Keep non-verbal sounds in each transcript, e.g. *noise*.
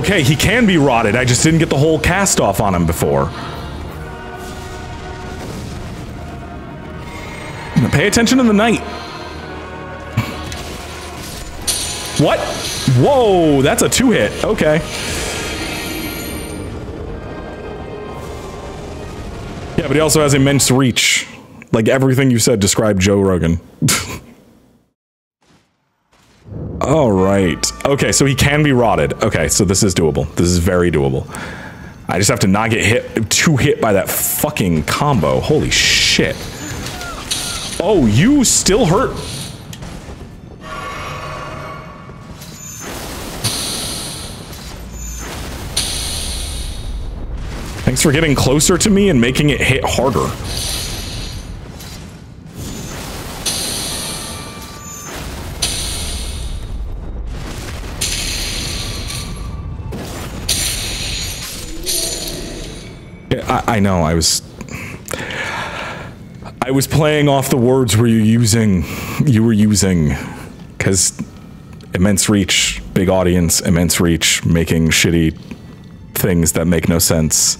Okay, he can be rotted. I just didn't get the whole cast off on him before. Pay attention to the knight. What? Whoa, that's a two hit. Okay. Yeah, but he also has immense reach. Like everything you said described Joe Rogan. *laughs* All right. Okay, so he can be rotted. Okay, so this is doable. This is very doable. I just have to not get hit too hit by that fucking combo. Holy shit. Oh, you still hurt. Thanks for getting closer to me and making it hit harder. I, I know, I was... I was playing off the words were you using, you were using, because immense reach, big audience, immense reach, making shitty things that make no sense.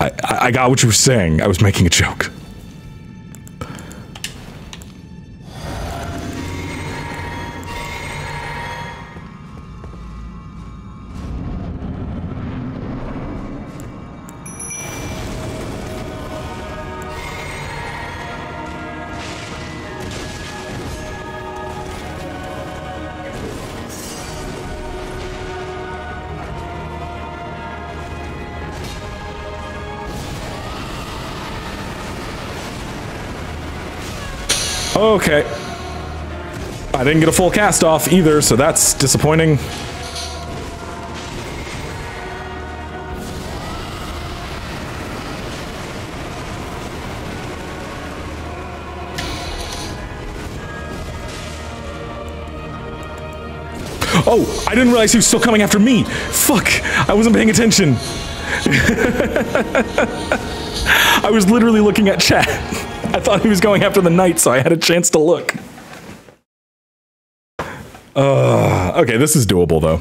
I, I got what you were saying. I was making a joke. Okay. I didn't get a full cast off either, so that's disappointing. Oh, I didn't realize he was still coming after me. Fuck, I wasn't paying attention. *laughs* I was literally looking at chat. *laughs* I thought he was going after the knight, so I had a chance to look. Uh, okay, this is doable though.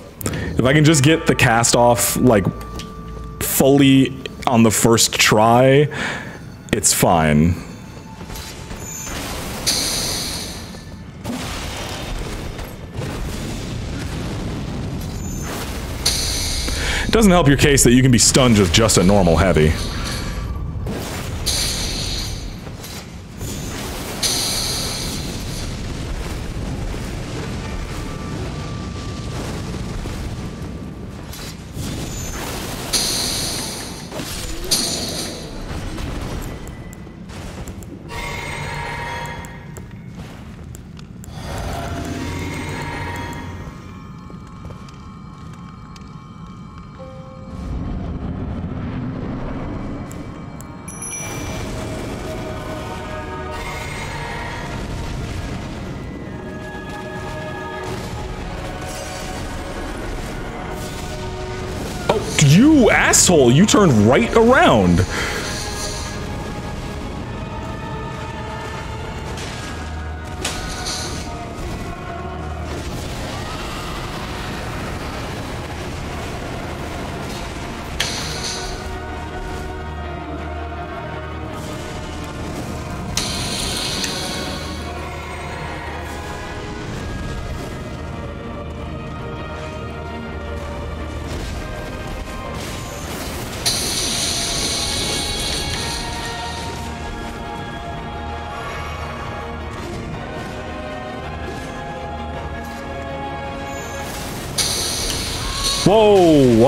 If I can just get the cast off, like, fully on the first try, it's fine. It doesn't help your case that you can be stunned with just a normal heavy. Asshole! You turned right around.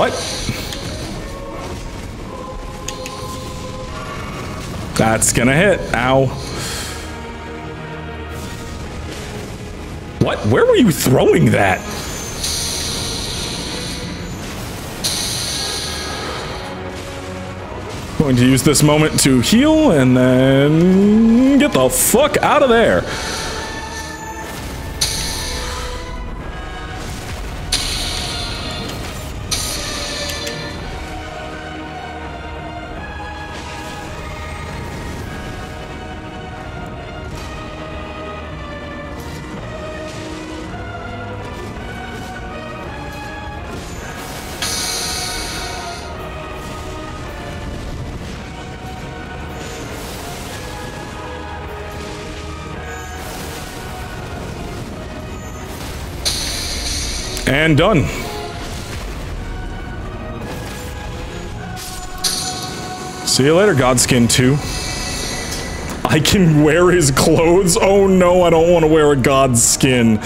What? That's gonna hit. Ow. What? Where were you throwing that? Going to use this moment to heal and then get the fuck out of there. And done. See you later, Godskin 2. I can wear his clothes. Oh no, I don't want to wear a god's skin.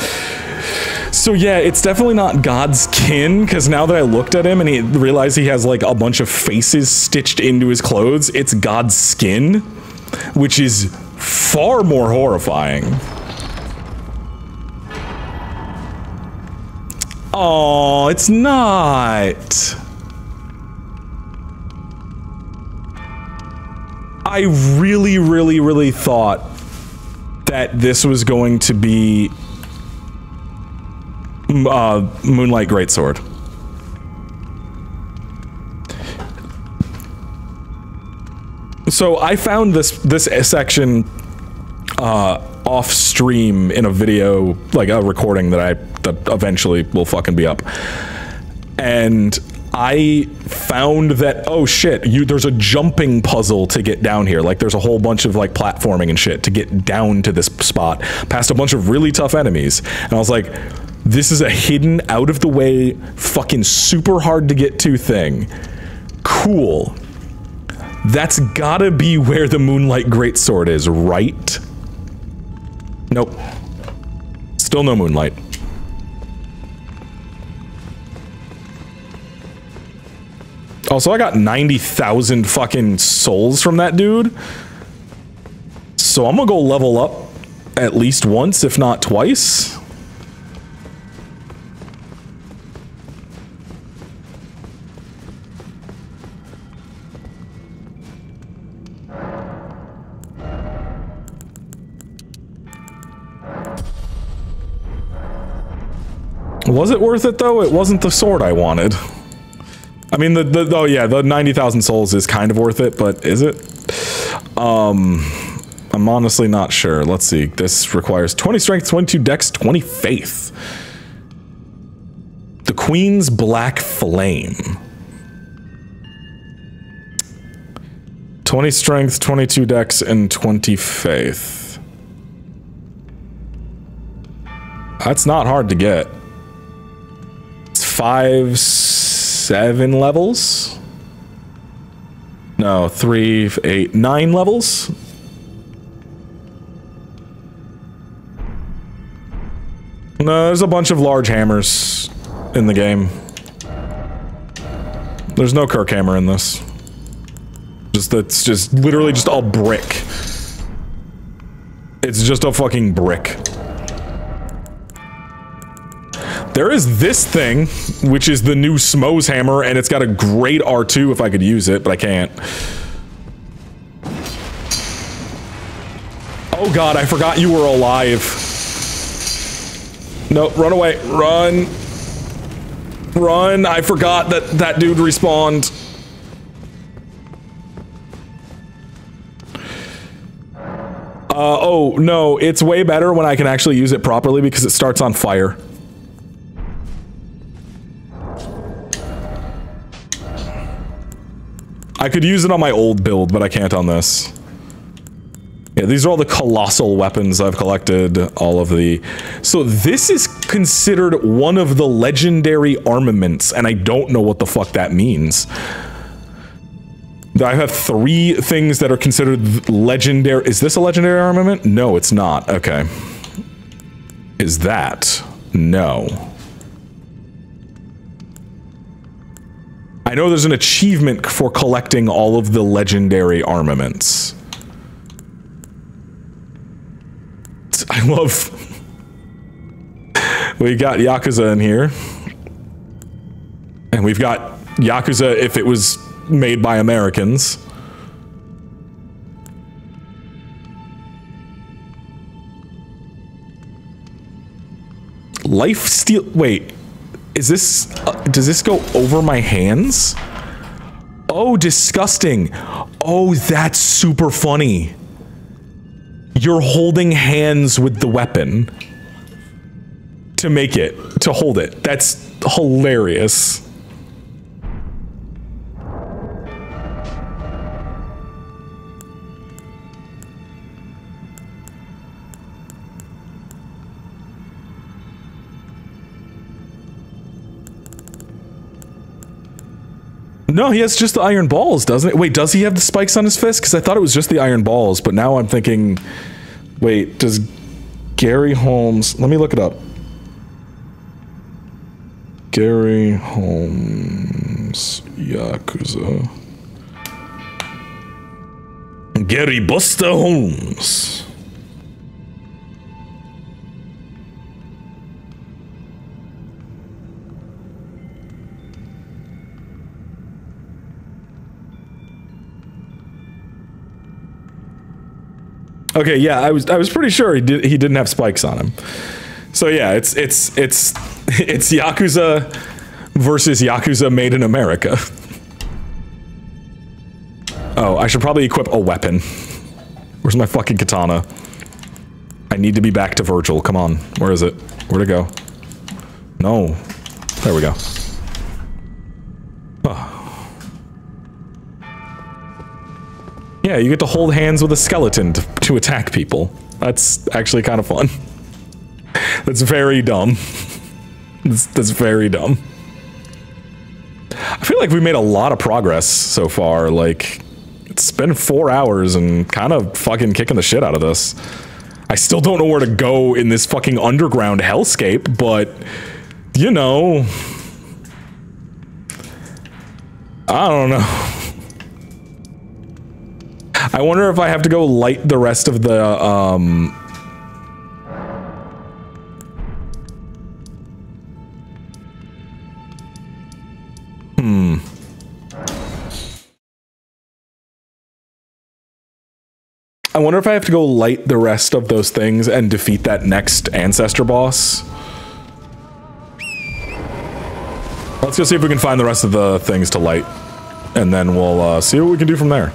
So yeah, it's definitely not God's kin, because now that I looked at him and he realized he has like a bunch of faces stitched into his clothes, it's God's skin, which is far more horrifying. Oh, it's not. I really, really, really thought that this was going to be uh, Moonlight Greatsword. So I found this this section uh, off stream in a video, like a recording that I that eventually will fucking be up, and I found that oh shit, you there's a jumping puzzle to get down here. Like there's a whole bunch of like platforming and shit to get down to this spot past a bunch of really tough enemies. And I was like, this is a hidden out of the way fucking super hard to get to thing. Cool. That's gotta be where the Moonlight Greatsword is, right? Nope. Still no Moonlight. Also, I got 90,000 fucking souls from that dude. So I'm gonna go level up at least once, if not twice. Was it worth it though? It wasn't the sword I wanted. I mean, the, the oh yeah, the 90,000 souls is kind of worth it, but is it? Um, I'm honestly not sure. Let's see. This requires 20 strength, 22 dex, 20 faith. The Queen's Black Flame. 20 strength, 22 dex, and 20 faith. That's not hard to get. It's five, seven levels. No, three, eight, nine levels. No, there's a bunch of large hammers in the game. There's no Kirk hammer in this. Just that's just literally just all brick. It's just a fucking brick. There is this thing, which is the new Smo's hammer, and it's got a great R2 if I could use it, but I can't. Oh god, I forgot you were alive. No, run away. Run. Run. I forgot that that dude respawned. Uh, oh, no, it's way better when I can actually use it properly because it starts on fire. I could use it on my old build, but I can't on this. Yeah, these are all the colossal weapons I've collected, all of the... So this is considered one of the legendary armaments, and I don't know what the fuck that means. I have three things that are considered legendary. Is this a legendary armament? No, it's not. Okay. Is that? No. I know there's an achievement for collecting all of the legendary armaments. *laughs* I love... *laughs* we got Yakuza in here. And we've got Yakuza if it was made by Americans. Life steal... Wait. Is this, uh, does this go over my hands? Oh, disgusting. Oh, that's super funny. You're holding hands with the weapon to make it, to hold it. That's hilarious. No, he has just the iron balls, doesn't it? Wait, does he have the spikes on his fist? Because I thought it was just the iron balls, but now I'm thinking, wait, does Gary Holmes? Let me look it up. Gary Holmes Yakuza. Gary Buster Holmes. Okay, yeah, I was I was pretty sure he did he didn't have spikes on him. So yeah, it's it's it's *laughs* it's Yakuza versus Yakuza made in America. Oh, I should probably equip a weapon. Where's my fucking katana? I need to be back to Virgil. Come on. Where is it? Where'd it go? No. There we go. Oh. Yeah, you get to hold hands with a skeleton to, to attack people. That's actually kind of fun. That's very dumb. That's, that's very dumb. I feel like we made a lot of progress so far. Like, it's been four hours and kind of fucking kicking the shit out of this. I still don't know where to go in this fucking underground hellscape, but, you know... I don't know. I wonder if I have to go light the rest of the, um... Hmm. I wonder if I have to go light the rest of those things and defeat that next ancestor boss. Let's go see if we can find the rest of the things to light. And then we'll uh, see what we can do from there.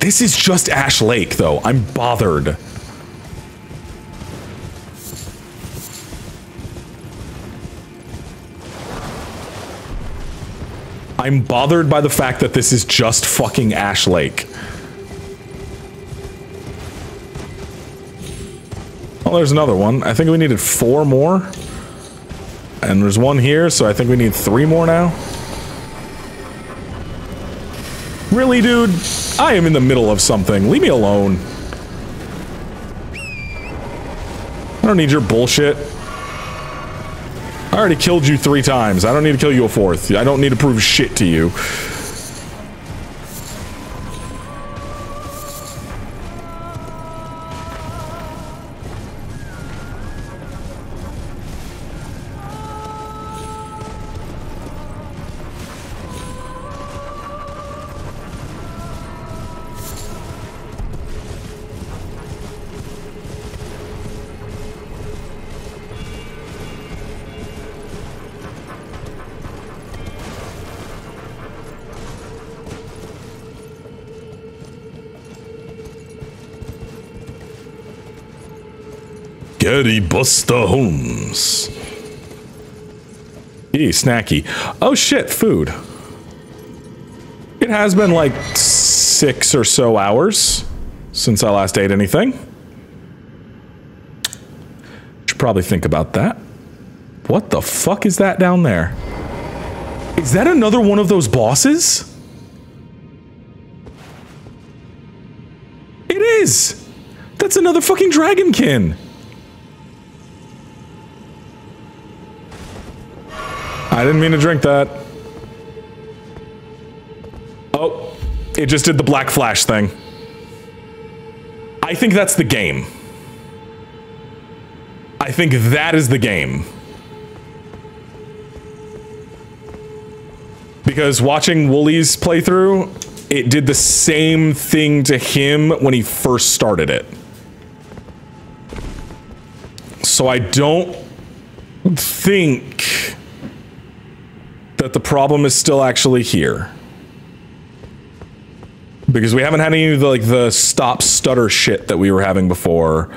This is just Ash Lake, though. I'm bothered. I'm bothered by the fact that this is just fucking Ash Lake. Well, there's another one. I think we needed four more. And there's one here, so I think we need three more now. Really, dude? I am in the middle of something. Leave me alone. I don't need your bullshit. I already killed you three times. I don't need to kill you a fourth. I don't need to prove shit to you. Gary Buster Holmes. Eee, snacky. Oh shit, food. It has been like six or so hours since I last ate anything. Should probably think about that. What the fuck is that down there? Is that another one of those bosses? It is! That's another fucking dragonkin! I didn't mean to drink that. Oh, it just did the black flash thing. I think that's the game. I think that is the game. Because watching Wooly's playthrough, it did the same thing to him when he first started it. So I don't think that the problem is still actually here. Because we haven't had any of the, like, the stop stutter shit that we were having before.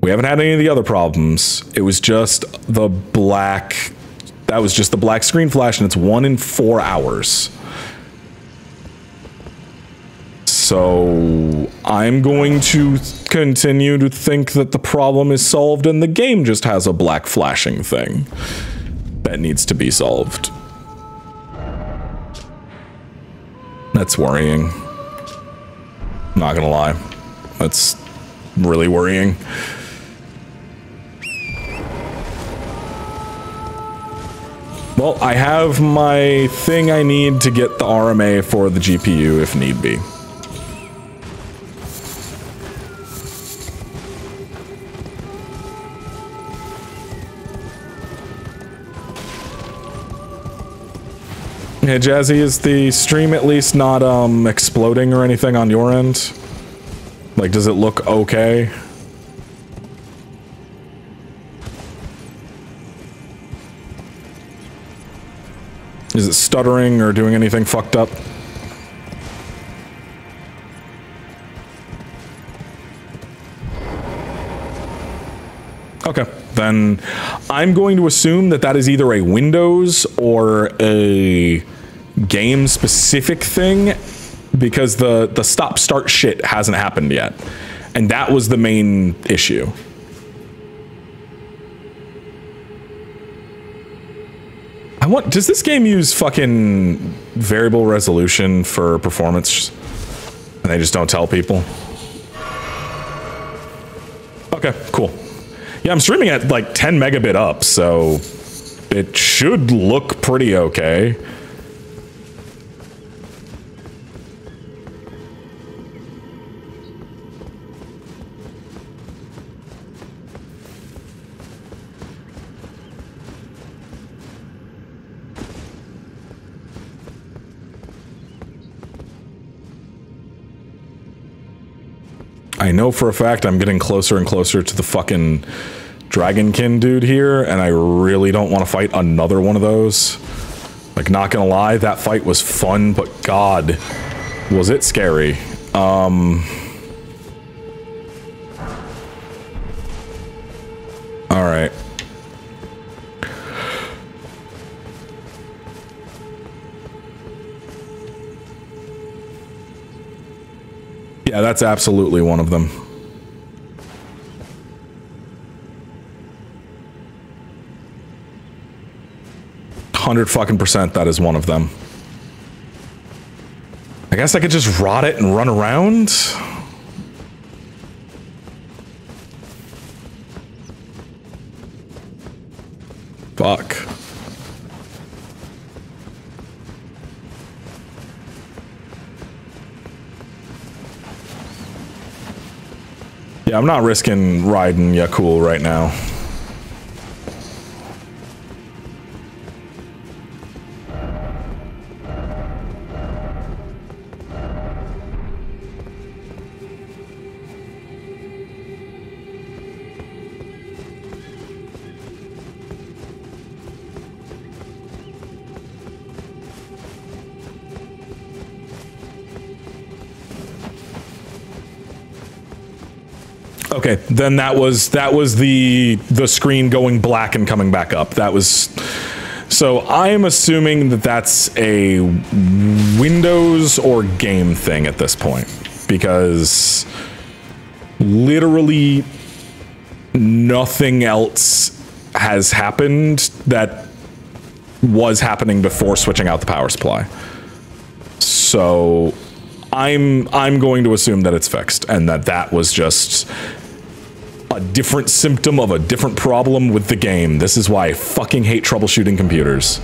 We haven't had any of the other problems. It was just the black... That was just the black screen flash, and it's one in four hours. So I'm going to continue to think that the problem is solved and the game just has a black flashing thing that needs to be solved. That's worrying. Not gonna lie. That's really worrying. Well, I have my thing I need to get the RMA for the GPU if need be. Hey, Jazzy, is the stream at least not um, exploding or anything on your end? Like, does it look okay? Is it stuttering or doing anything fucked up? Okay, then I'm going to assume that that is either a Windows or a game specific thing because the the stop start shit hasn't happened yet. And that was the main issue. I want does this game use fucking variable resolution for performance and they just don't tell people? Okay, cool. Yeah, I'm streaming at like 10 megabit up, so it should look pretty okay. I know for a fact I'm getting closer and closer to the fucking Dragonkin dude here, and I really don't want to fight another one of those. Like, not gonna lie, that fight was fun, but god, was it scary. Um... Alright. Yeah, that's absolutely one of them. Hundred fucking percent that is one of them. I guess I could just rot it and run around. Fuck. Yeah, I'm not risking riding Yakul right now. Okay, then that was that was the the screen going black and coming back up. That was so I am assuming that that's a Windows or game thing at this point because literally nothing else has happened that was happening before switching out the power supply. So I'm I'm going to assume that it's fixed and that that was just a different symptom of a different problem with the game. This is why I fucking hate troubleshooting computers.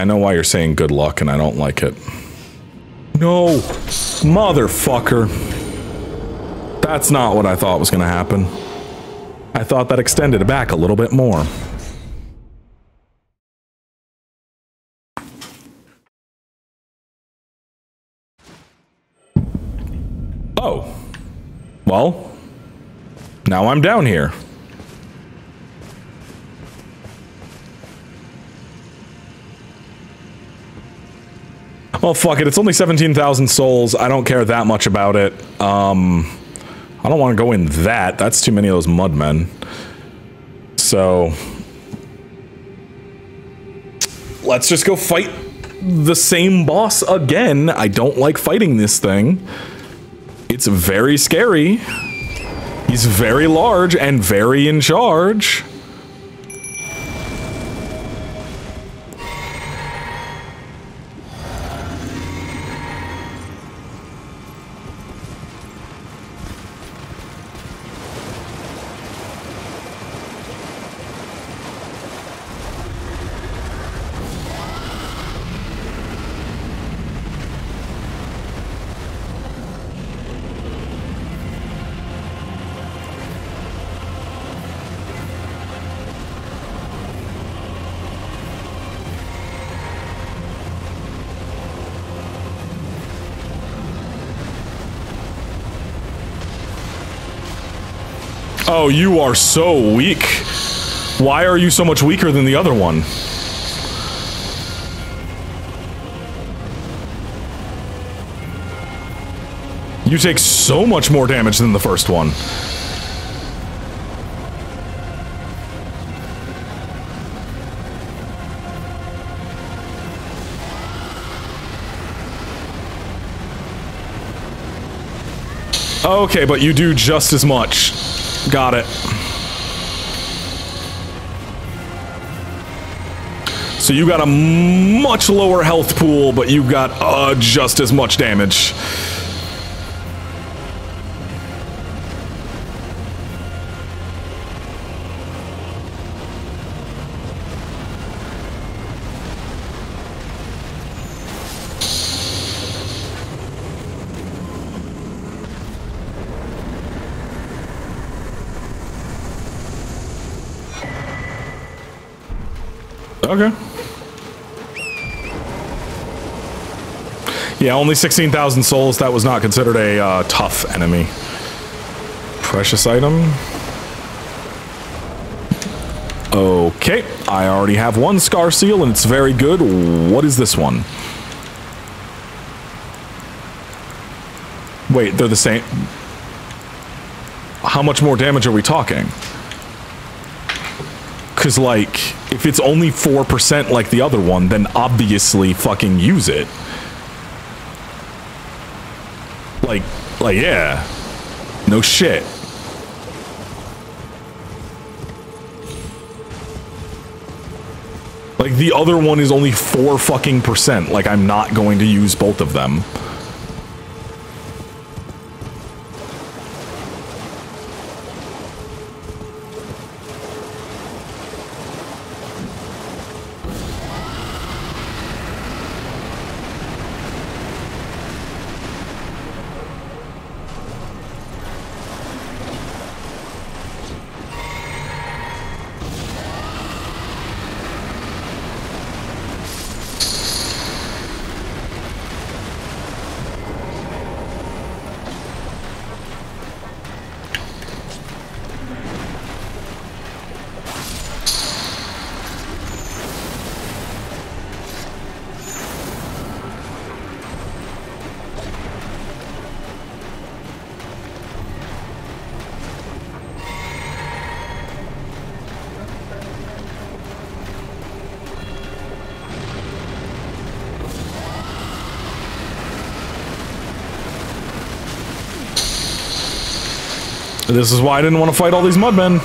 I know why you're saying good luck, and I don't like it. No, motherfucker. That's not what I thought was going to happen. I thought that extended back a little bit more. Oh. Well, now I'm down here. Well, fuck it. It's only 17,000 souls. I don't care that much about it. Um, I don't want to go in that. That's too many of those mudmen. So... Let's just go fight the same boss again. I don't like fighting this thing. It's very scary. He's very large and very in charge. Oh, you are so weak. Why are you so much weaker than the other one? You take so much more damage than the first one. Okay, but you do just as much. Got it. So you got a much lower health pool, but you got uh, just as much damage. Okay. Yeah, only 16,000 souls. That was not considered a uh, tough enemy. Precious item. Okay, I already have one Scar Seal and it's very good. What is this one? Wait, they're the same. How much more damage are we talking? Because, like, if it's only 4% like the other one, then obviously fucking use it. Like, like, yeah. No shit. Like, the other one is only 4 fucking percent. Like, I'm not going to use both of them. This is why I didn't want to fight all these mudmen.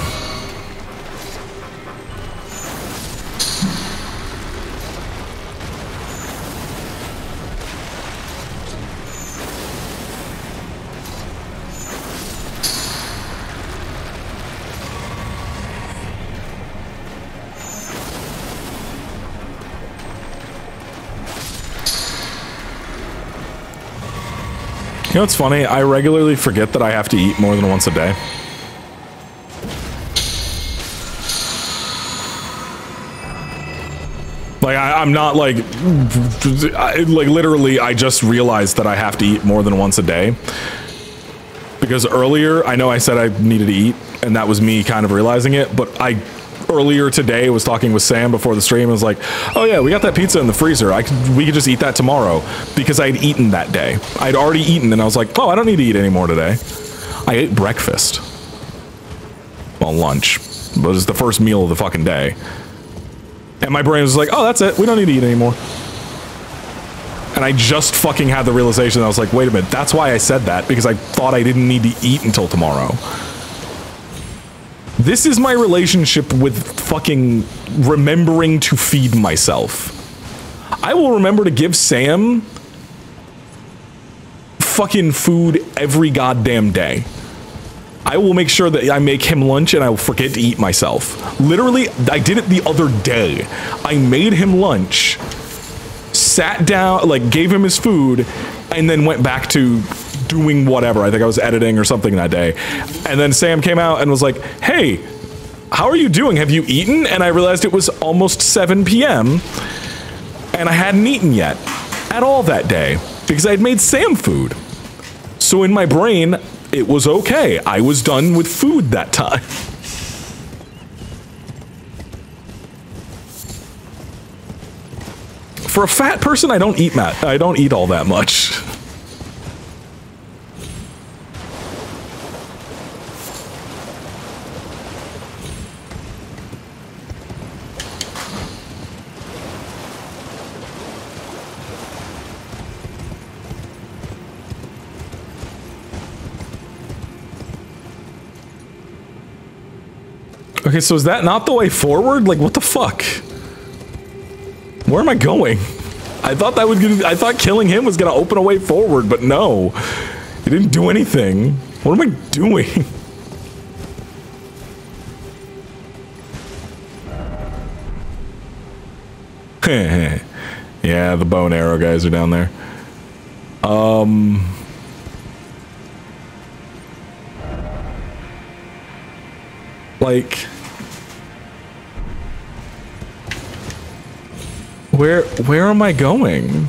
You know what's funny? I regularly forget that I have to eat more than once a day. Like, I, am not like, I, like literally, I just realized that I have to eat more than once a day. Because earlier, I know I said I needed to eat, and that was me kind of realizing it, but I earlier today was talking with Sam before the stream and was like, "Oh yeah, we got that pizza in the freezer. I could we could just eat that tomorrow because I'd eaten that day. I'd already eaten and I was like, "Oh, I don't need to eat anymore today." I ate breakfast. Well, lunch. But it was the first meal of the fucking day. And my brain was like, "Oh, that's it. We don't need to eat anymore." And I just fucking had the realization. I was like, "Wait a minute. That's why I said that because I thought I didn't need to eat until tomorrow." This is my relationship with fucking remembering to feed myself. I will remember to give Sam fucking food every goddamn day. I will make sure that I make him lunch and I will forget to eat myself. Literally, I did it the other day. I made him lunch, sat down, like gave him his food, and then went back to doing whatever. I think I was editing or something that day. And then Sam came out and was like, hey, how are you doing? Have you eaten? And I realized it was almost 7 p.m. and I hadn't eaten yet at all that day because I had made Sam food. So in my brain, it was okay. I was done with food that time. *laughs* For a fat person, I don't eat Matt. I don't eat all that much. Okay, so is that not the way forward? Like, what the fuck? Where am I going? I thought that would. I thought killing him was gonna open a way forward, but no, he didn't do anything. What am I doing? *laughs* *laughs* yeah, the bow and arrow guys are down there. Um. Like. Where where am I going?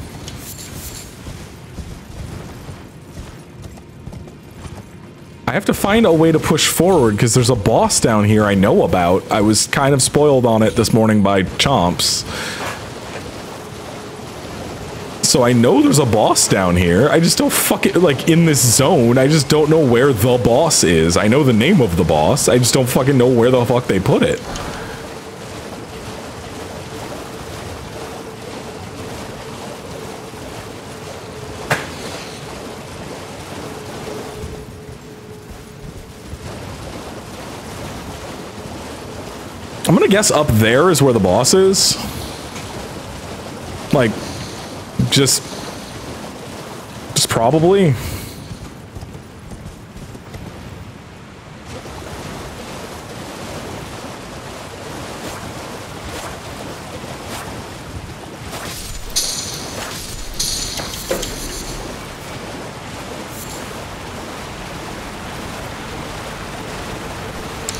I have to find a way to push forward because there's a boss down here I know about. I was kind of spoiled on it this morning by Chomps. So I know there's a boss down here. I just don't fuck it like in this zone. I just don't know where the boss is. I know the name of the boss. I just don't fucking know where the fuck they put it. I'm gonna guess up there is where the boss is. Like, just... Just probably.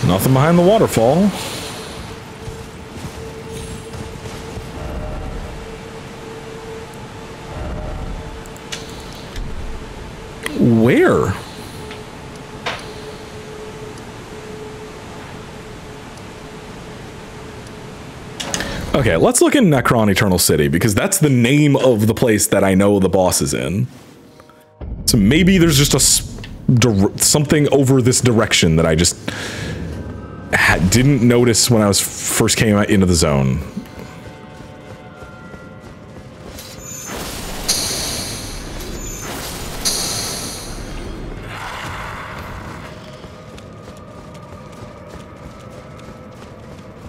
Nothing behind the waterfall. Where? Okay, let's look in Nokron Eternal City because that's the name of the place that I know the boss is in. So maybe there's just a something over this direction that I just didn't notice when I was first came into the zone.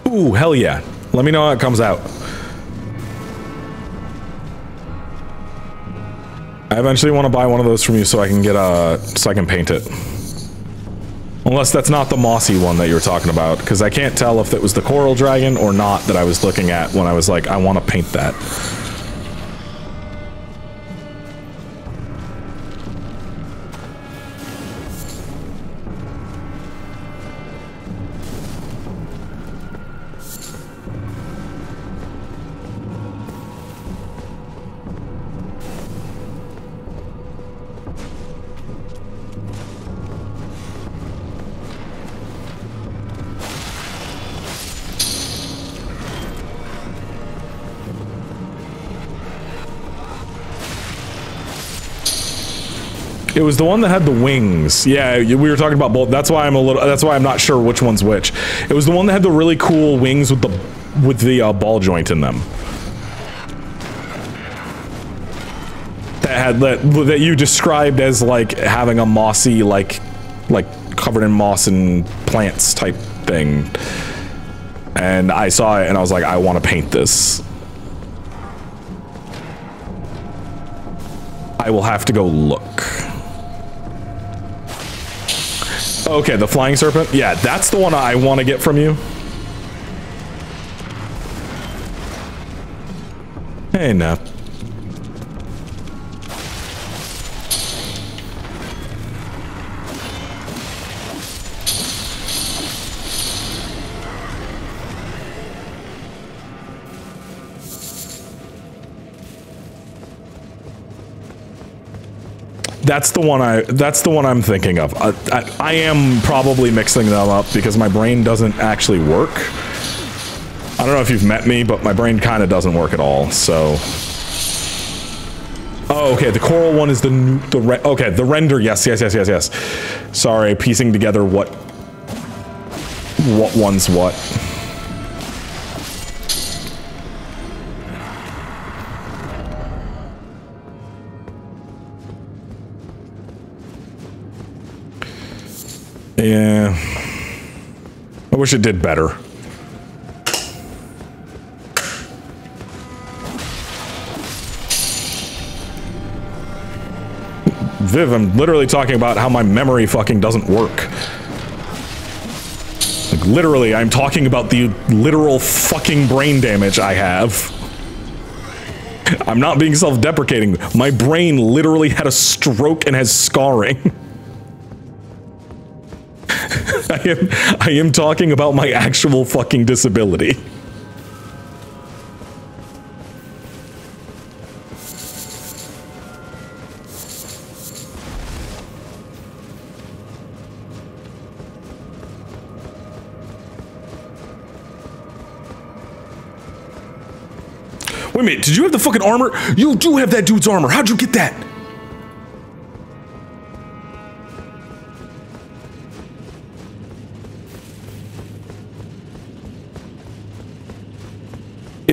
Ooh, hell yeah. Let me know how it comes out. I eventually want to buy one of those from you so I can get a, uh, so I can paint it. Unless that's not the mossy one that you were talking about, because I can't tell if it was the coral dragon or not that I was looking at when I was like, I want to paint that. It was the one that had the wings. Yeah, we were talking about both. That's why I'm a little. That's why I'm not sure which one's which. It was the one that had the really cool wings with the with the uh, ball joint in them. That had that that you described as like having a mossy like like covered in moss and plants type thing. And I saw it and I was like, I want to paint this. I will have to go look. Okay, the flying serpent. Yeah, that's the one I want to get from you. Hey, Nap. That's the one I. That's the one I'm thinking of. I, I, I am probably mixing them up because my brain doesn't actually work. I don't know if you've met me, but my brain kind of doesn't work at all. So. Oh, okay. The coral one is the the okay. The render. Yes, yes, yes, yes, yes. Sorry, piecing together what what one's what. Yeah. I wish it did better. Viv, I'm literally talking about how my memory fucking doesn't work. Like, literally, I'm talking about the literal fucking brain damage I have. I'm not being self-deprecating. My brain literally had a stroke and has scarring. *laughs* *laughs* I am I am talking about my actual fucking disability. Wait a minute, did you have the fucking armor? You do have that dude's armor. How'd you get that?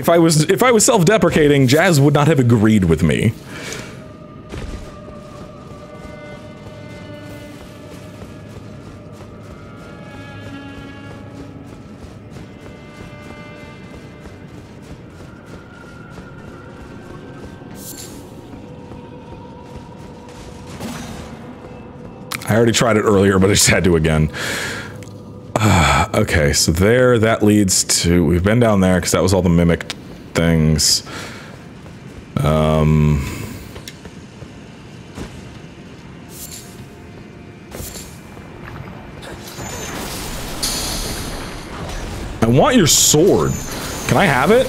If I was if I was self-deprecating, Jazz would not have agreed with me. I already tried it earlier, but I just had to again. Uh, okay, so there, that leads to... We've been down there because that was all the mimic things. Um... I want your sword. Can I have it?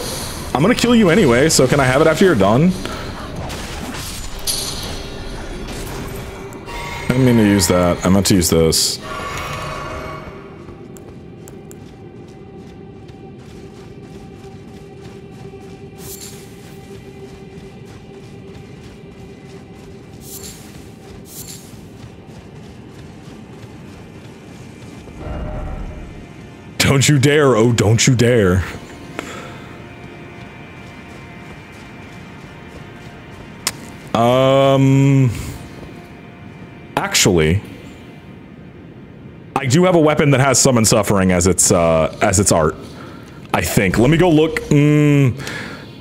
I'm gonna kill you anyway, so can I have it after you're done? I didn't mean to use that. I meant to use this. Don't you dare, oh, don't you dare. Um, actually, I do have a weapon that has summon suffering as its uh, as its art. I think. Let me go look. Mm,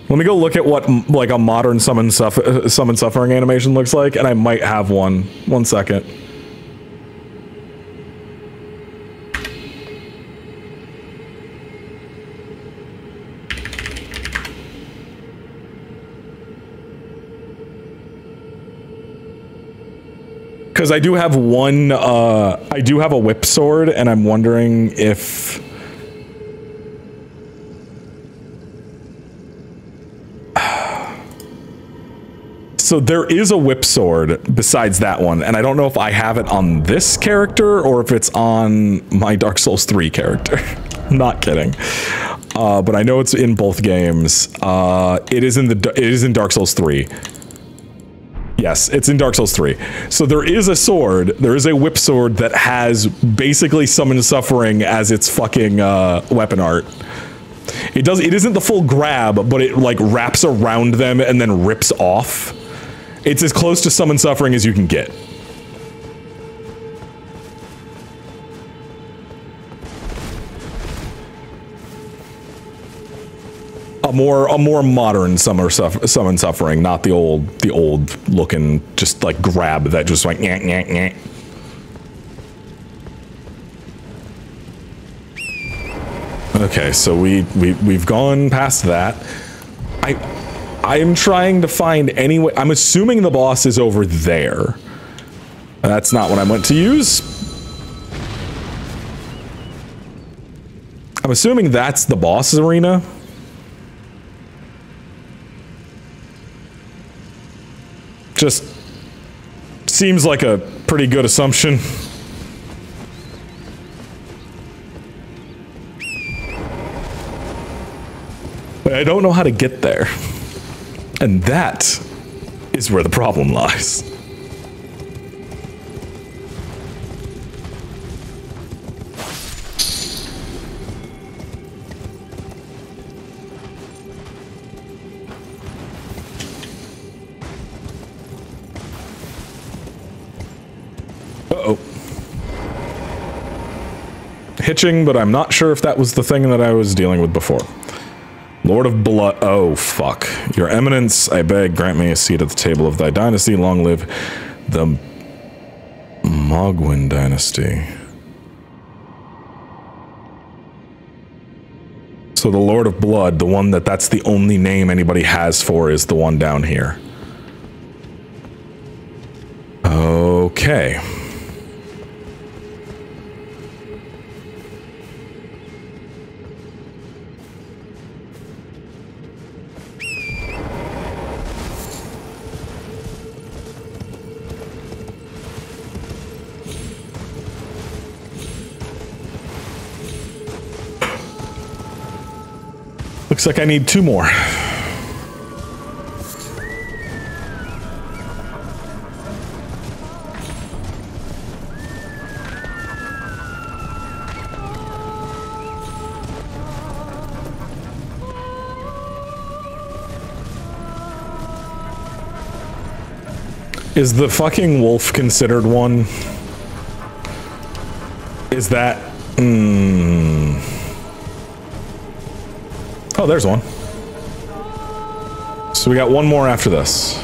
let me go look at what like a modern summon suffer summon suffering animation looks like, and I might have one. One second. Because I do have one. Uh, I do have a whip sword, and I'm wondering if. *sighs* So there is a whip sword besides that one, and I don't know if I have it on this character or if it's on my Dark Souls 3 character. *laughs* Not kidding. Uh, but I know it's in both games. Uh, it is in the it is in Dark Souls 3. Yes, it's in Dark Souls 3. So there is a sword, there is a whip sword that has basically summon suffering as its fucking uh, weapon art. It does it isn't the full grab, but it like wraps around them and then rips off. It's as close to summon suffering as you can get. More a more modern summer suff summon suffering, not the old the old looking just like grab that just like. Okay, so we we we've gone past that. I I am trying to find any way. I'm assuming the boss is over there. That's not what I meant to use. I'm assuming that's the boss arena. Just seems like a pretty good assumption. But I don't know how to get there. And that is where the problem lies. But I'm not sure if that was the thing that I was dealing with before. Lord of Blood. Oh, fuck. Your Eminence, I beg, grant me a seat at the table of thy dynasty. Long live the Mohgwyn dynasty. So the Lord of Blood, the one that that's the only name anybody has for, is the one down here. Okay. Looks like I need two more. Is the fucking wolf considered one? Is that... Hmm... Oh, there's one. So we got one more after this.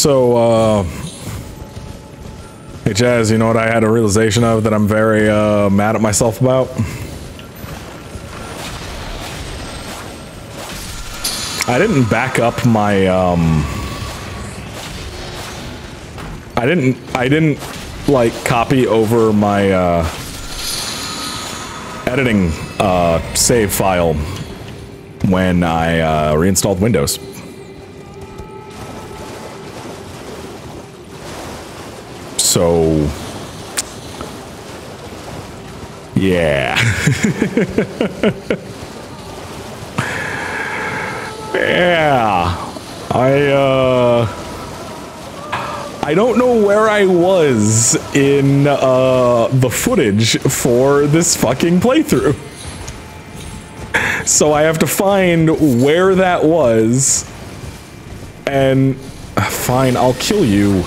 So, uh, hey Jazz, you know what I had a realization of that I'm very uh, mad at myself about? I didn't back up my, um, I didn't, I didn't, like, copy over my, uh, editing, uh, save file when I, uh, reinstalled Windows. Yeah. *laughs* yeah. I, uh, I don't know where I was in, uh, the footage for this fucking playthrough. So I have to find where that was. And, fine, I'll kill you.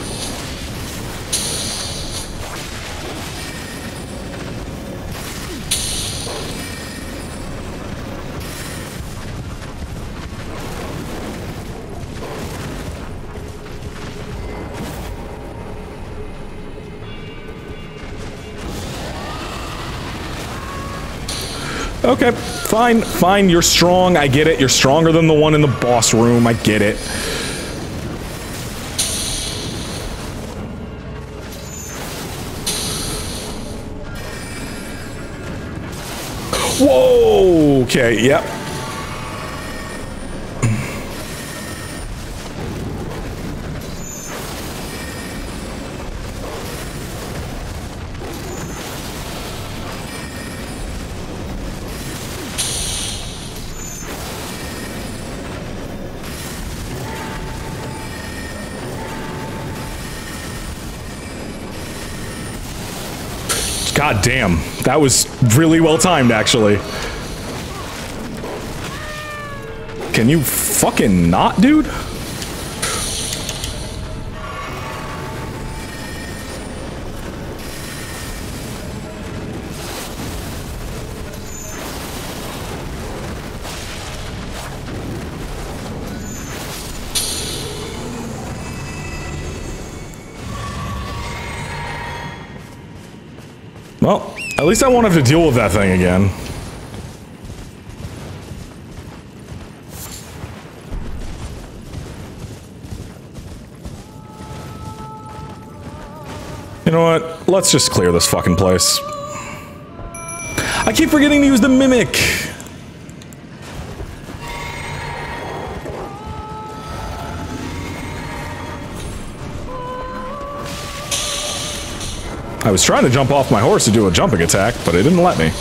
Okay, fine, fine. You're strong. I get it. You're stronger than the one in the boss room. I get it. Whoa! Okay, yep. God damn. That was really well timed, actually. Can you fucking not, dude? At least I won't have to deal with that thing again. You know what? Let's just clear this fucking place. I keep forgetting to use the mimic. I was trying to jump off my horse to do a jumping attack, but it didn't let me.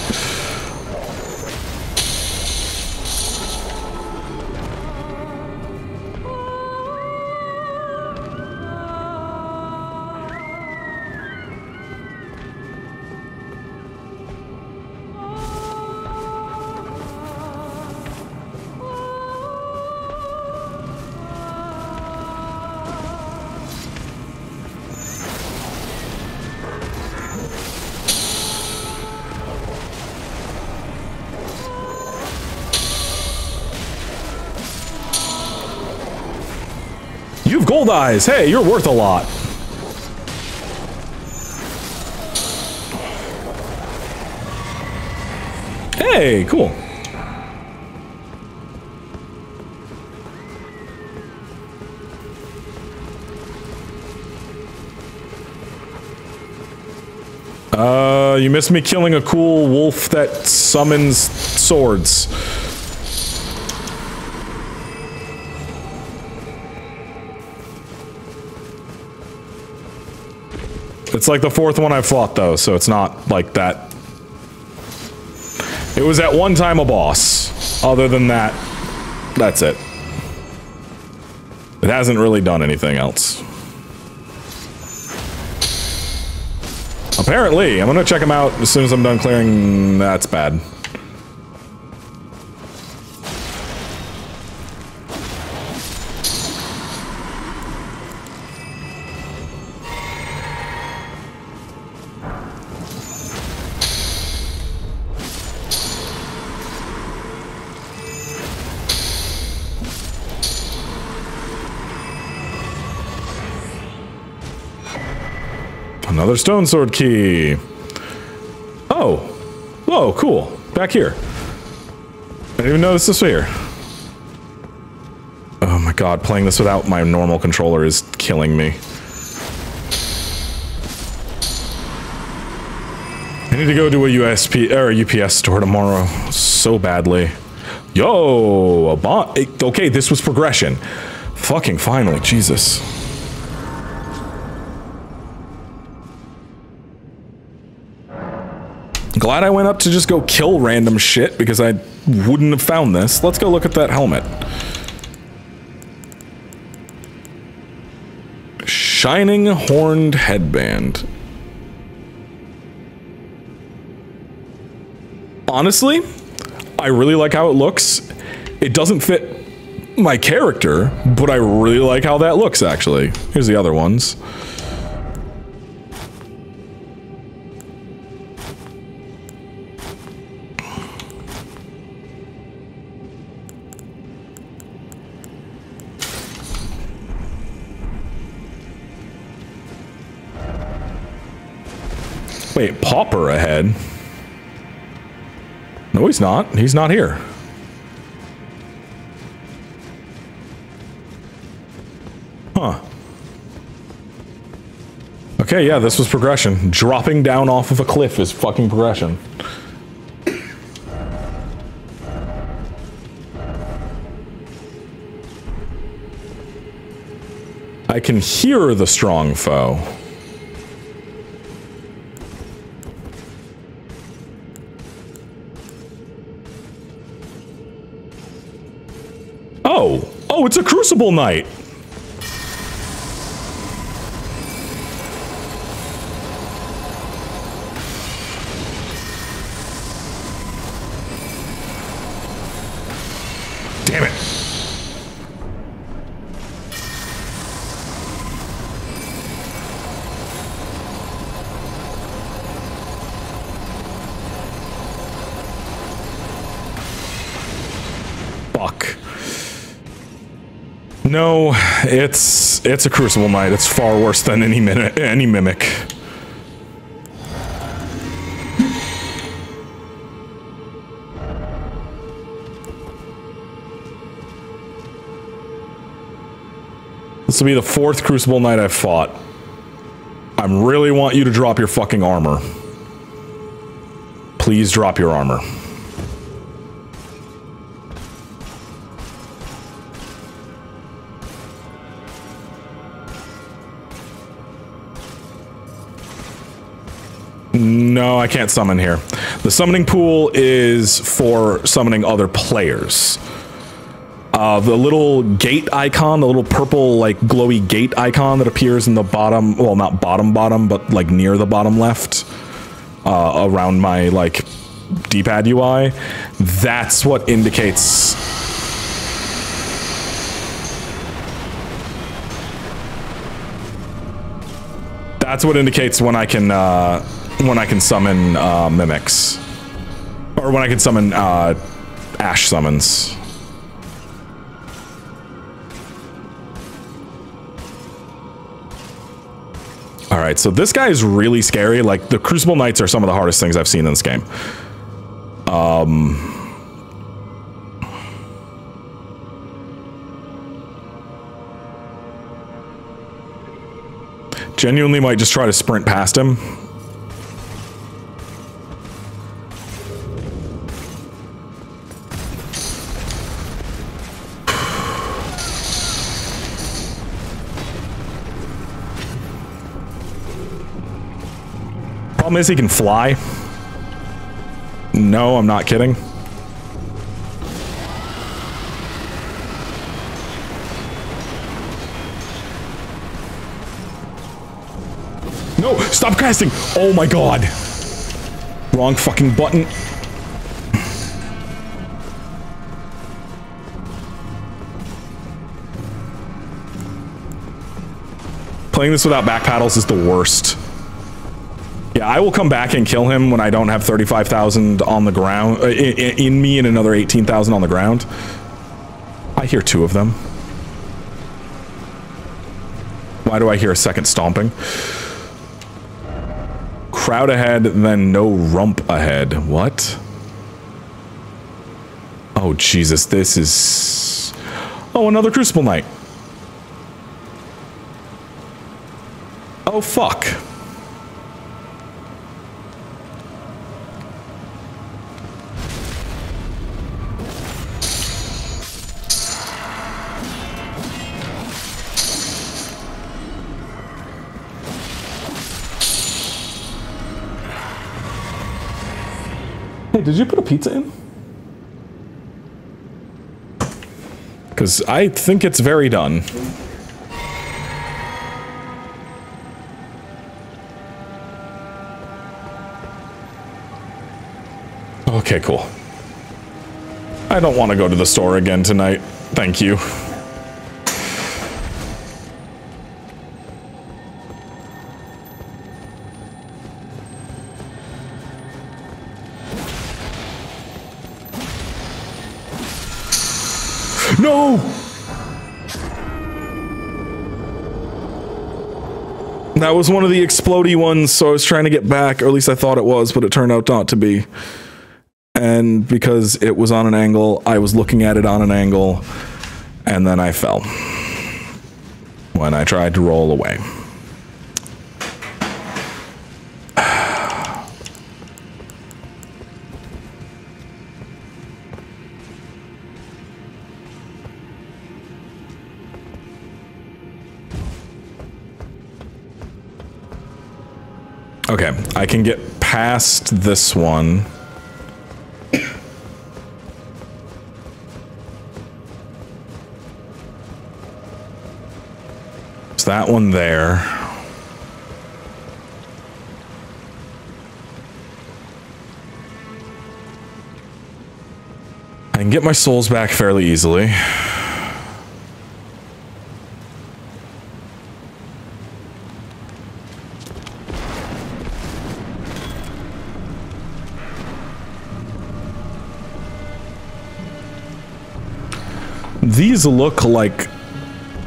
Hey, you're worth a lot. Hey, cool. Uh, you missed me killing a cool wolf that summons swords. It's like the fourth one I've fought though, so it's not like that. It was at one time a boss. Other than that, that's it. It hasn't really done anything else. Apparently, I'm gonna check him out as soon as I'm done clearing. That's bad. Another stone sword key. Oh. Whoa, cool. Back here. I didn't even notice this here. Oh my god, playing this without my normal controller is killing me. I need to go to a USP or a UPS store tomorrow so badly. Yo, a bot. Okay, this was progression. Fucking finally, Jesus. Glad I went up to just go kill random shit because I wouldn't have found this. Let's go look at that helmet. Shining horned headband. Honestly, I really like how it looks. It doesn't fit my character, but I really like how that looks actually. Here's the other ones. Nope. No, he's not. He's not here. Huh. Okay, yeah, this was progression. Dropping down off of a cliff is fucking progression. I can hear the strong foe. Crucible Knight. No, it's it's a Crucible Knight. It's far worse than any any mimic. This will be the fourth Crucible Knight I've fought. I really want you to drop your fucking armor. Please drop your armor. I can't summon here. The summoning pool is for summoning other players. Uh, the little gate icon, the little purple, like, glowy gate icon that appears in the bottom, well, not bottom bottom, but, like, near the bottom left, uh, around my, like, D-pad UI, that's what indicates... That's what indicates when I can, uh, when I can summon, uh, mimics. Or when I can summon, uh, Ash summons. All right, so this guy is really scary. Like the Crucible Knights are some of the hardest things I've seen in this game. Um, genuinely might just try to sprint past him. Problem is he can fly. No, I'm not kidding. No, stop casting. Oh my god. Wrong fucking button. Playing this without back paddles is the worst. Yeah, I will come back and kill him when I don't have 35,000 on the ground, uh, in, in, me and another 18,000 on the ground. I hear two of them. Why do I hear a second stomping? Crowd ahead, then no rump ahead. What? Oh, Jesus, this is... Oh, another Crucible Knight. Oh, fuck. Did you put a pizza in? Because I think it's very done. Okay, cool. I don't want to go to the store again tonight. Thank you. No! That was one of the explody ones, so I was trying to get back, or at least I thought it was, but it turned out not to be. And because it was on an angle, I was looking at it on an angle, and then I fell when I tried to roll away. I can get past this one. It's that one there. I can get my souls back fairly easily. These look like,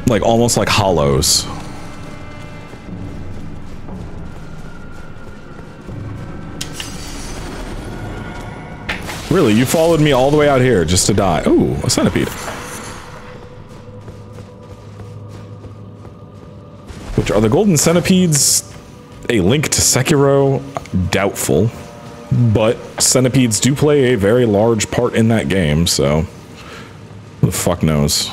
like almost like hollows. Really, you followed me all the way out here just to die. Oh, a centipede. Which are the golden centipedes a link to Sekiro? Doubtful. But centipedes do play a very large part in that game, so the fuck knows?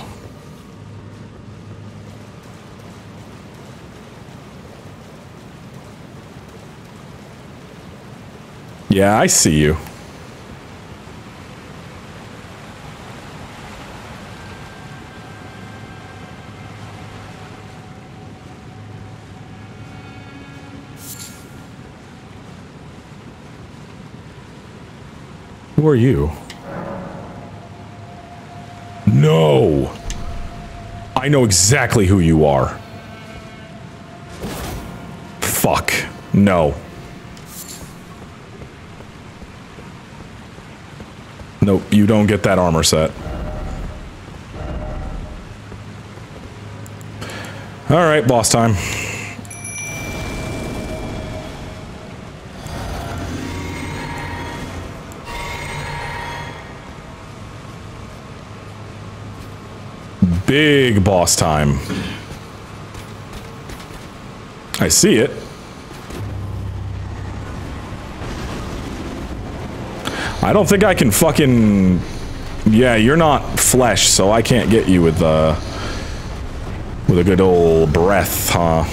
Yeah, I see you. Who are you? No! I know exactly who you are. Fuck. No. Nope, you don't get that armor set. Alright, boss time. Big boss time. I see it. I don't think I can fucking... Yeah, you're not flesh, so I can't get you with, uh... With a good old breath, huh?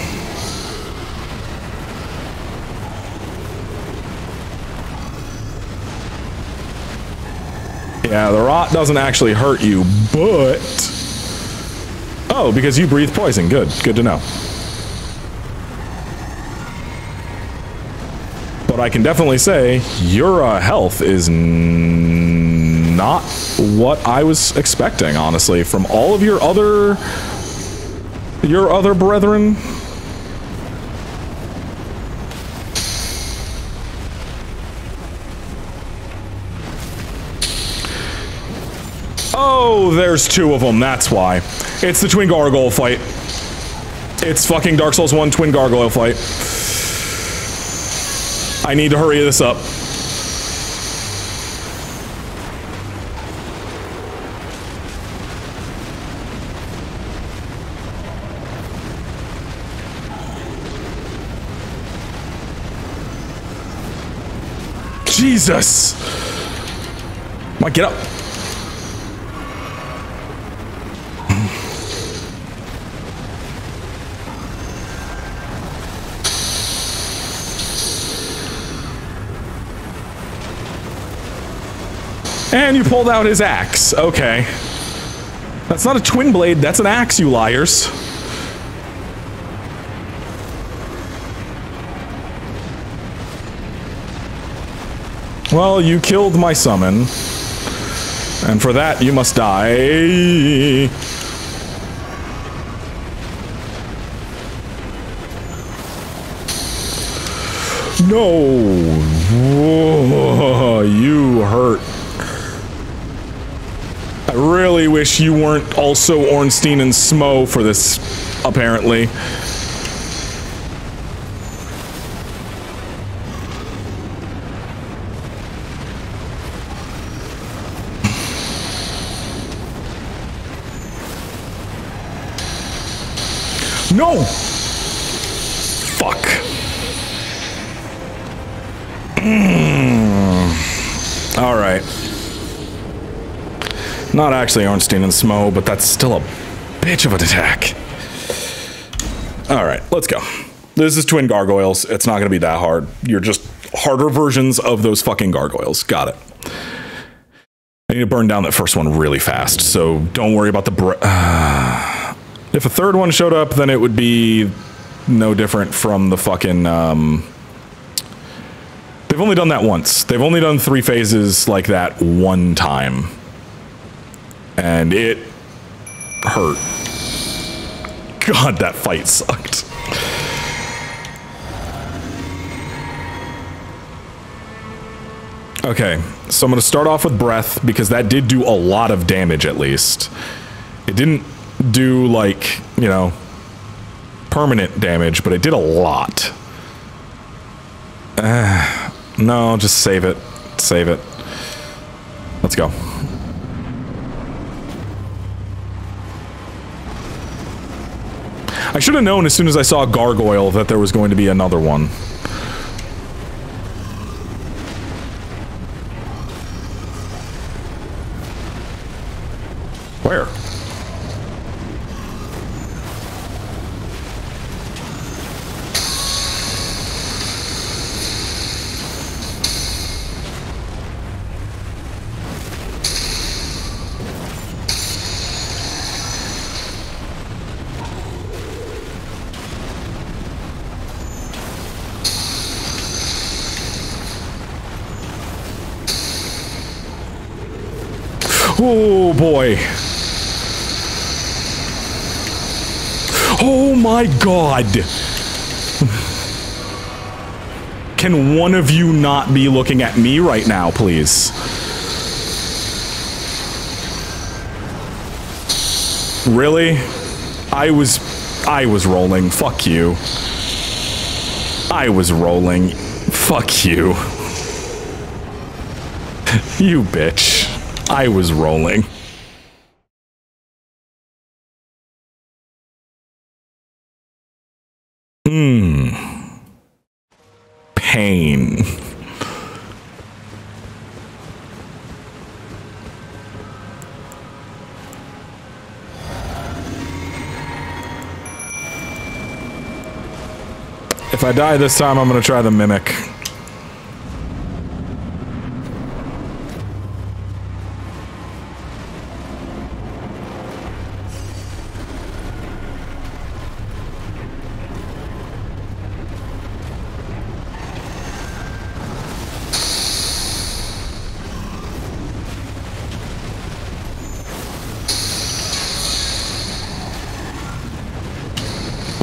Yeah, the rot doesn't actually hurt you, but... Oh, because you breathe poison. Good. Good to know. But I can definitely say your uh, health is not what I was expecting, honestly, from all of your other your other brethren. Oh, there's two of them. That's why. It's the twin gargoyle fight. It's fucking Dark Souls 1 twin gargoyle fight. I need to hurry this up. Jesus! Mike, get up. And you pulled out his axe. Okay. That's not a twin blade, that's an axe, you liars. Well, you killed my summon. And for that, you must die. No. Whoa, you hurt really wish you weren't also Ornstein and Smough for this, apparently. No! Fuck. Mm. All right. Not actually Ornstein and Smough, but that's still a bitch of an attack. All right, let's go. This is twin gargoyles. It's not going to be that hard. You're just harder versions of those fucking gargoyles. Got it. I need to burn down that first one really fast, so don't worry about the. Uh, *sighs* if a third one showed up, then it would be no different from the fucking. Um, they've only done that once. They've only done three phases like that one time. And it hurt. God, that fight sucked. Okay, so I'm going to start off with breath because that did do a lot of damage at least. It didn't do like, you know, permanent damage, but it did a lot. Uh, *sighs* no, just save it. Save it. Let's go. I should have known as soon as I saw a gargoyle that there was going to be another one. Where? Boy. Oh my god. Can one of you not be looking at me right now, please? Really? I was I was rolling. Fuck you. I was rolling. Fuck you. *laughs* you bitch. I was rolling. Pain. If I die this time, I'm gonna try the Mimic.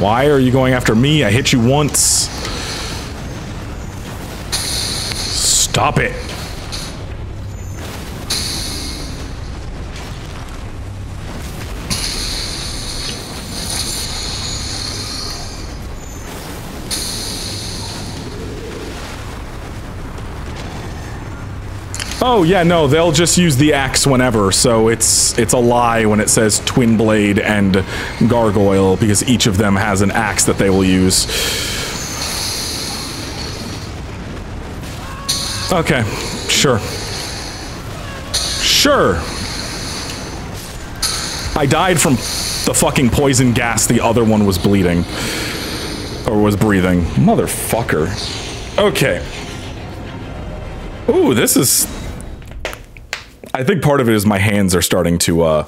Why are you going after me? I hit you once. Stop it. Oh yeah, no, they'll just use the axe whenever, so it's it's a lie when it says twin blade and gargoyle because each of them has an axe that they will use. Okay, sure. Sure. I died from the fucking poison gas the other one was bleeding. Or was breathing. Motherfucker. Okay. Ooh, this is I think part of it is my hands are starting to uh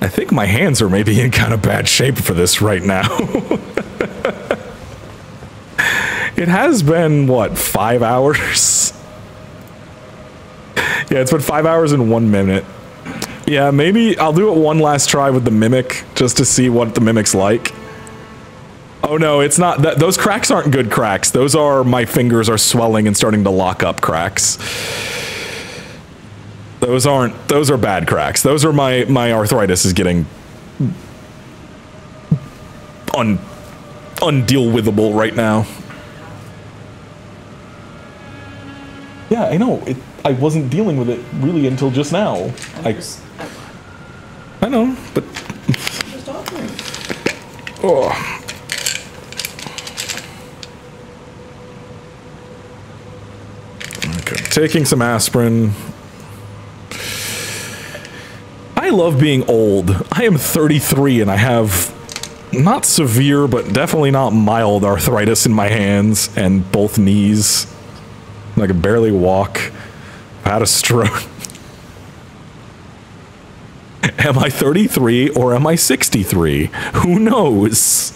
I think my hands are maybe in kind of bad shape for this right now. *laughs* it has been, what, five hours? *laughs* yeah, it's been five hours and one minute. Yeah, maybe I'll do it one last try with the Mimic, just to see what the Mimic's like. Oh no, it's not, those cracks aren't good cracks. Those are, my fingers are swelling and starting to lock up cracks. Those aren't, those are bad cracks. Those are my, my arthritis is getting un, undeal-withable right now. Yeah, I know. It, I wasn't dealing with it really until just now. I, I know, but. Just offering. Oh. Okay, taking some aspirin. I love being old. I am 33 and I have not severe, but definitely not mild arthritis in my hands and both knees. I can barely walk. I've had a stroke. Am I 33 or am I 63? Who knows?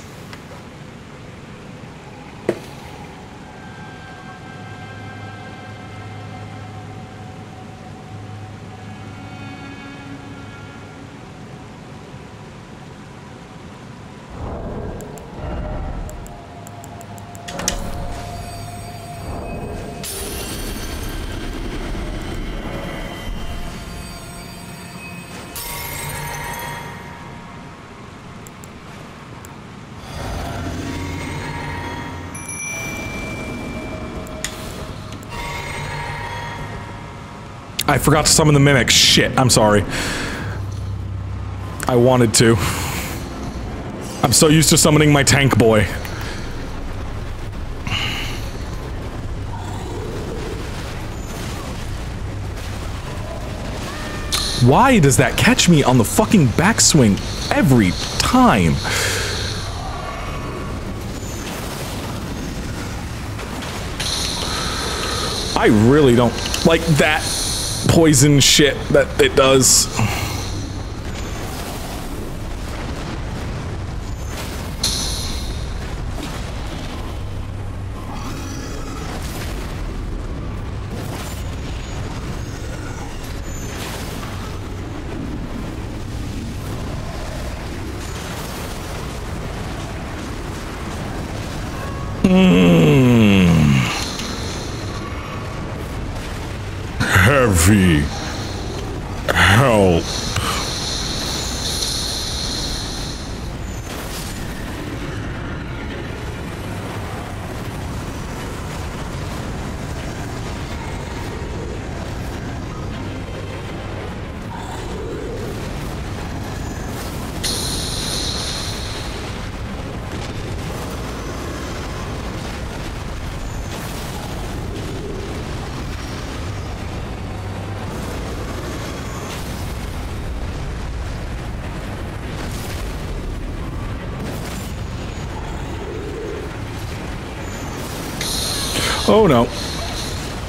Forgot to summon the mimic. Shit, I'm sorry. I wanted to. I'm so used to summoning my tank boy. Why does that catch me on the fucking backswing every time? I really don't like that poison shit that it does.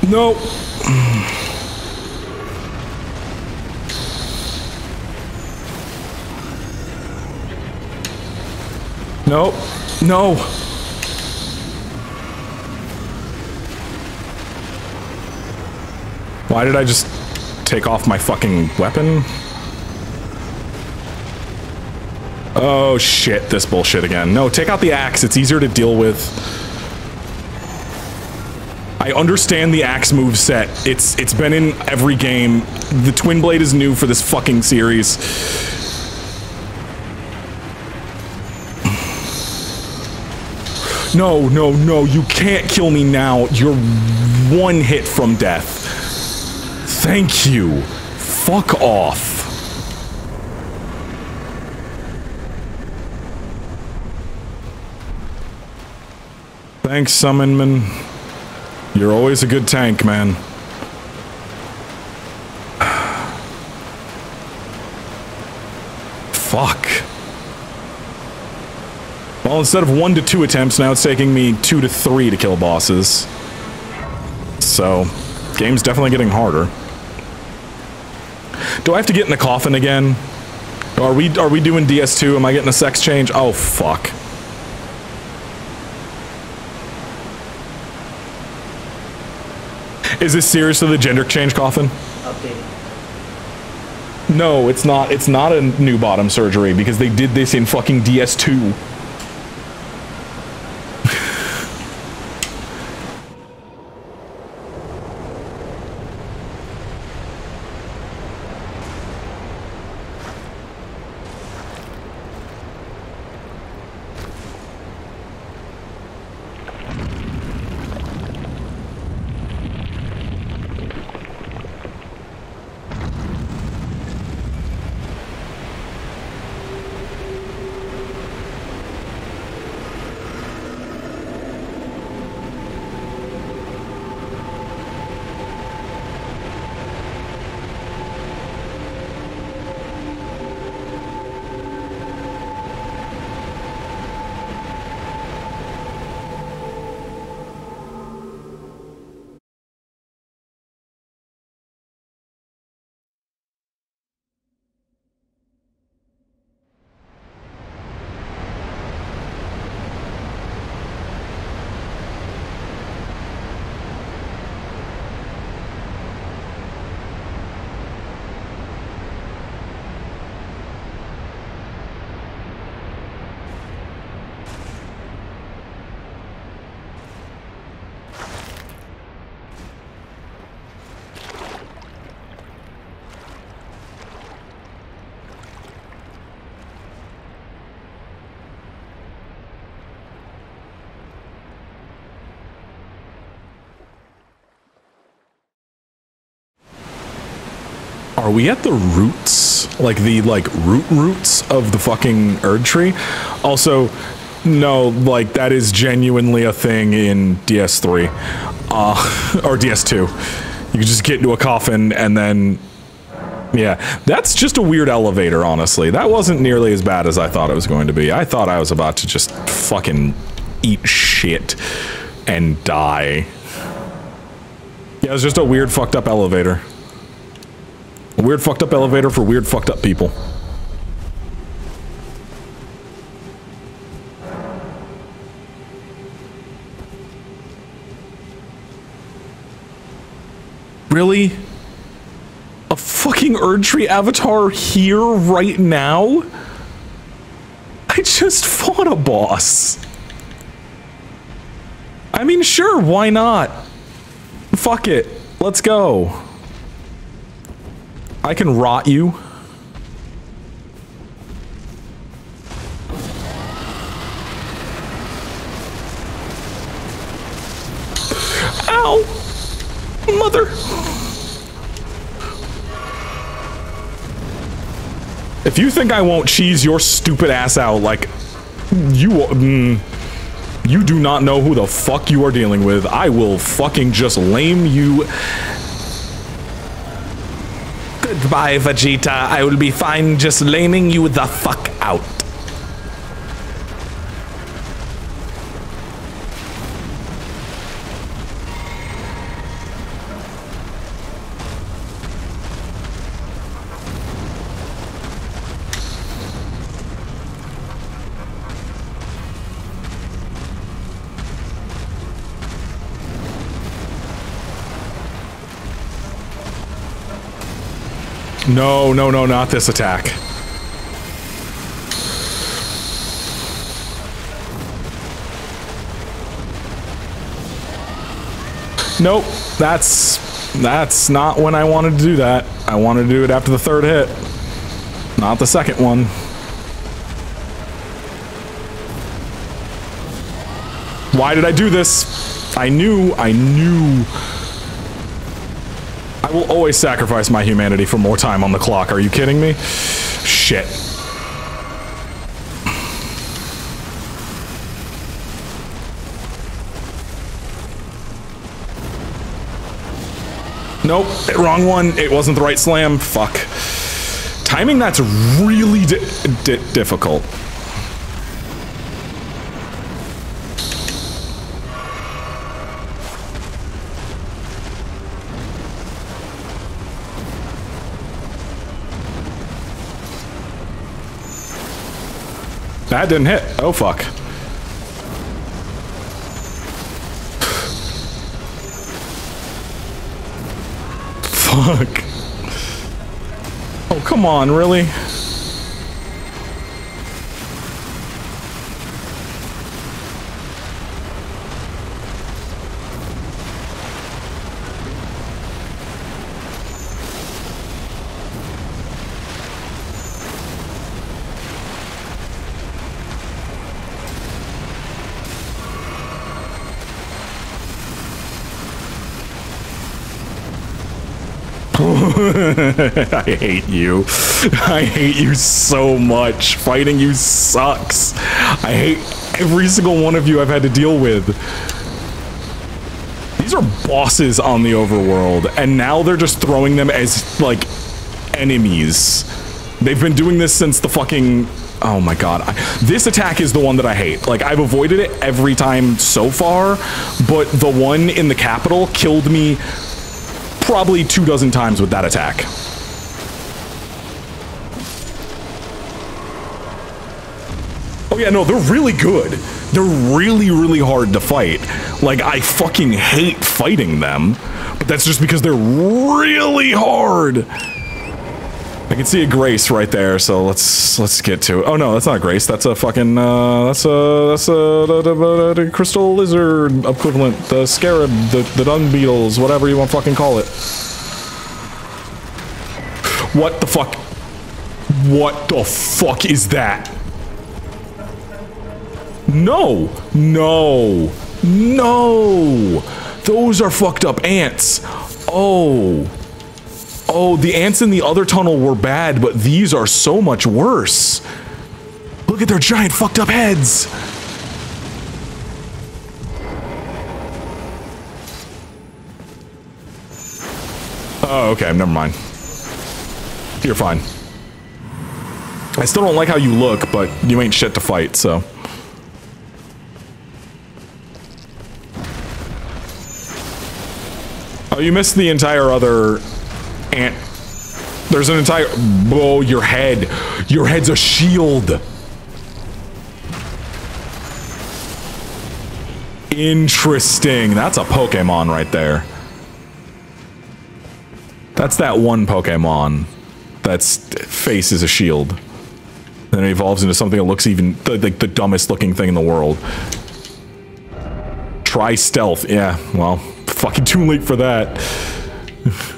No. No. No. Why did I just take off my fucking weapon? Oh shit, this bullshit again. No, take out the axe. It's easier to deal with. I understand the axe move set. It's it's been in every game. The twin blade is new for this fucking series. No, no, no, you can't kill me now. You're one hit from death. Thank you. Fuck off. Thanks, Summonman. You're always a good tank, man. *sighs* Fuck. Well, instead of one to two attempts, now it's taking me two to three to kill bosses. So, game's definitely getting harder. Do I have to get in the coffin again? Are we are we doing DS2? Am I getting a sex change? Oh fuck. Is this seriously the gender change coffin? Updated. No, it's not. It's not a new bottom surgery because they did this in fucking DS2. We at the roots? Like the like root roots of the fucking Erd tree? Also, no, like that is genuinely a thing in DS3. Uh *laughs* or DS2. You just get into a coffin and then yeah, that's just a weird elevator, honestly. That wasn't nearly as bad as I thought it was going to be. I thought I was about to just fucking eat shit and die. Yeah, it was just a weird fucked up elevator. A weird fucked up elevator for weird fucked up people. Really? A fucking Erdtree avatar here right now? I just fought a boss. I mean, sure, why not? Fuck it. Let's go. I can rot you. Ow! Mother! If you think I won't cheese your stupid ass out, like, you, mm, you do not know who the fuck you are dealing with. I will fucking just lame you. Goodbye, Vegeta. I will be fine just laming you the fuck out. No, no, no, not this attack. Nope, that's that's not when I wanted to do that. I wanted to do it after the third hit, not the second one. Why did I do this? I knew, I knew I will always sacrifice my humanity for more time on the clock. Are you kidding me? Shit. Nope, wrong one. It wasn't the right slam. Fuck. Timing that's really di di difficult. That didn't hit. Oh, fuck. fuck. Oh, come on, really? *laughs* I hate you. I hate you so much. Fighting you sucks. I hate every single one of you I've had to deal with. These are bosses on the overworld, and now they're just throwing them as, like, enemies. They've been doing this since the fucking... Oh my god. I, this attack is the one that I hate. Like, I've avoided it every time so far, but the one in the capital killed me probably two dozen times with that attack. Oh yeah, no, they're really good. They're really, really hard to fight. Like, I fucking hate fighting them, but that's just because they're really hard. I can see a Grace right there, so let's let's get to it. Oh no, that's not Grace. That's a fucking uh, that's a that's a crystal lizard equivalent, the scarab, the the dung beetles, whatever you want to fucking call it. What the fuck? What the fuck is that? No, no, no. Those are fucked up ants. Oh. Oh, the ants in the other tunnel were bad, but these are so much worse. Look at their giant fucked up heads. Oh, okay, never mind. You're fine. I still don't like how you look, but you ain't shit to fight, so. Oh, you missed the entire other There's an entire. Oh, your head. Your head's a shield. Interesting. That's a Pokemon right there. That's that one Pokemon that's face is a shield. Then it evolves into something that looks even like the dumbest looking thing in the world. Try stealth. Yeah, well, fucking too late for that. *laughs*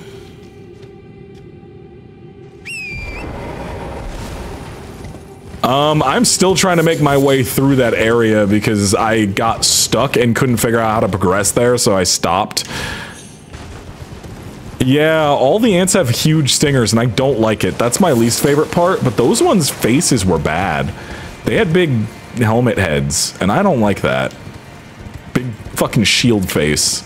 um, I'm still trying to make my way through that area because I got stuck and couldn't figure out how to progress there, so I stopped. Yeah, all the ants have huge stingers, and I don't like it. That's my least favorite part, but those ones' faces were bad. They had big helmet heads, and I don't like that. Big fucking shield face.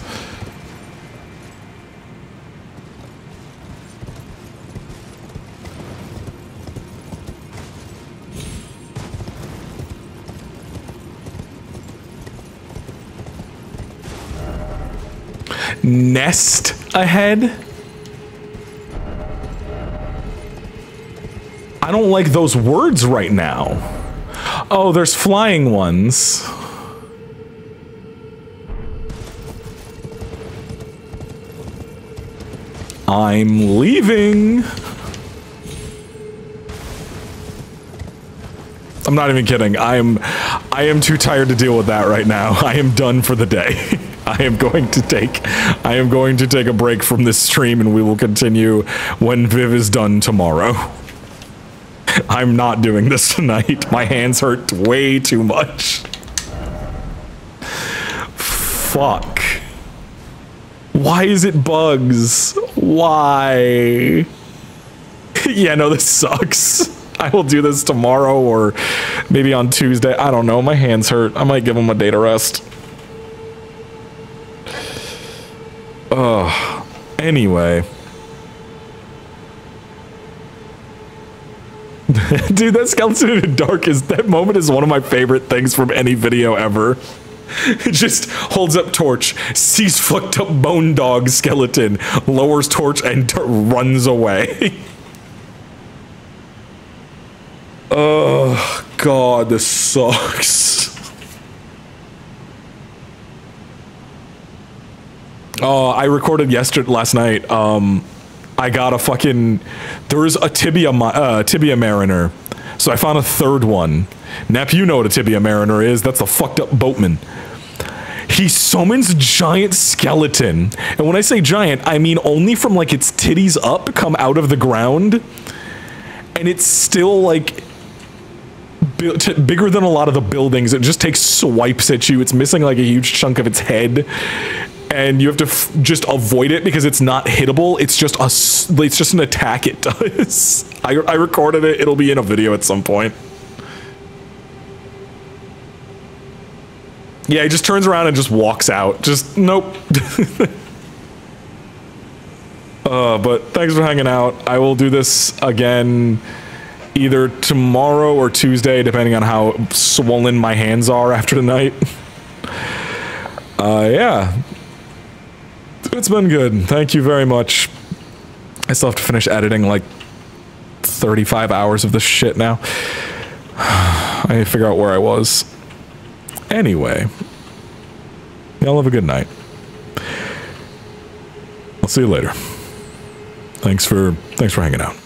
Nest ahead? I don't like those words right now. Oh, there's flying ones. I'm leaving. I'm not even kidding. I am I am too tired to deal with that right now. *laughs* I am done for the day. *laughs* *laughs* I am going to take I am going to take a break from this stream and we will continue when Viv is done tomorrow. *laughs* I'm not doing this tonight. *laughs* My hands hurt way too much. Fuck. Why is it bugs? Why? yeah, no, this sucks. I will do this tomorrow or maybe on Tuesday. I don't know. My hands hurt. I might give them a day to rest. Ugh. Anyway. *laughs* Dude, that skeleton in the dark is that moment is one of my favorite things from any video ever. *laughs* It just holds up torch, sees fucked up bone dog skeleton, lowers torch and *laughs* runs away. oh god, this sucks. Oh, I recorded yesterday last night. Um I got a fucking. There was a tibia uh, tibia mariner, so I found a third one. Nap, you know what a tibia mariner is? That's a fucked up boatman. He summons giant skeleton, and when I say giant, I mean only from like its titties up come out of the ground, and it's still like bigger than a lot of the buildings. It just takes swipes at you. It's missing like a huge chunk of its head and you have to just avoid it because it's not hittable. It's just a, it's just an attack it *laughs* does. I, I recorded it. It'll be in a video at some point. Yeah, he just turns around and just walks out. Just, nope. *laughs* uh, but thanks for hanging out. I will do this again either tomorrow or Tuesday, depending on how swollen my hands are after tonight. *laughs* Uh, yeah, it's been good. Thank you very much. I still have to finish editing like 35 hours of this shit now. *sighs* I need to figure out where I was. Anyway, y'all have a good night. I'll see you later. Thanks for thanks for hanging out.